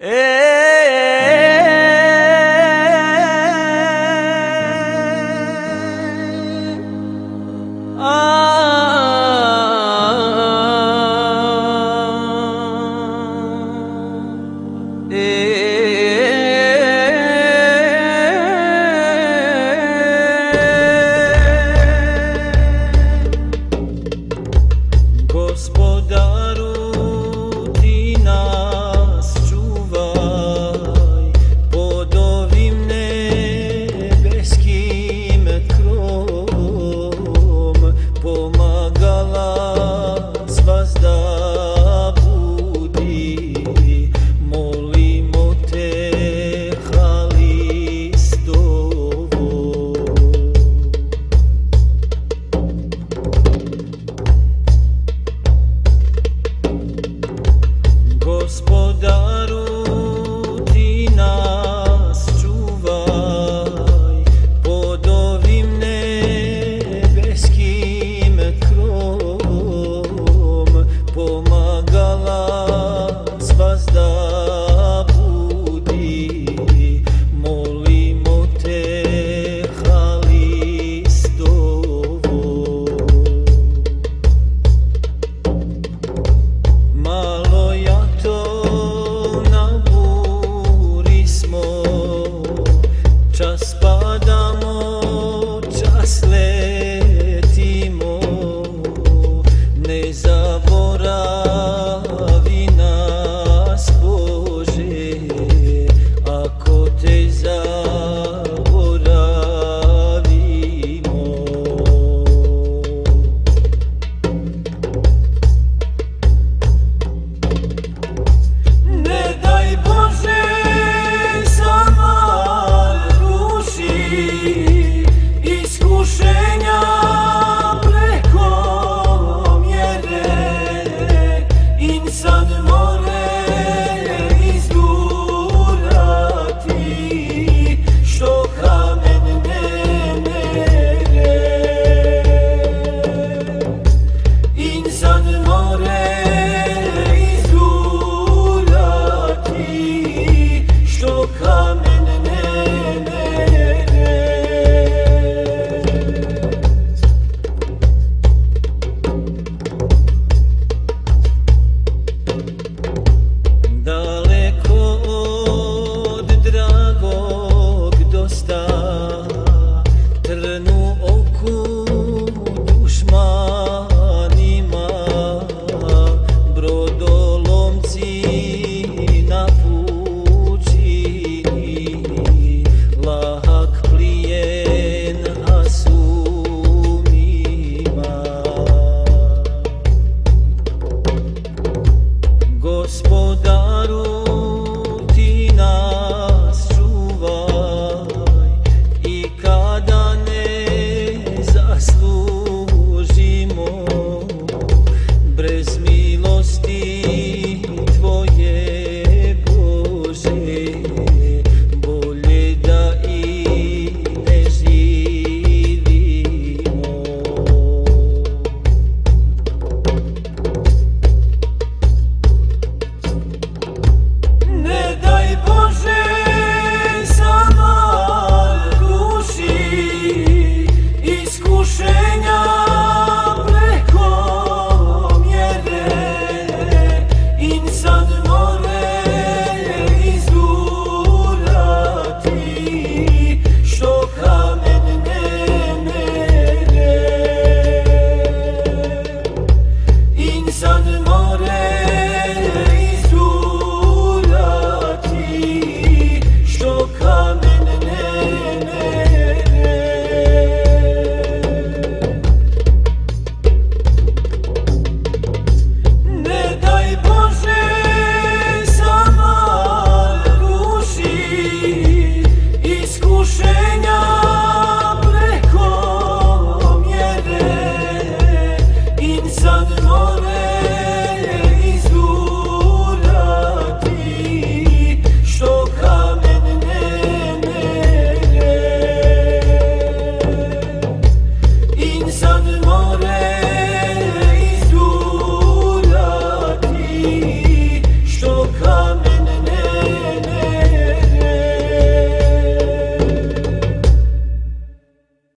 Hey! искушение.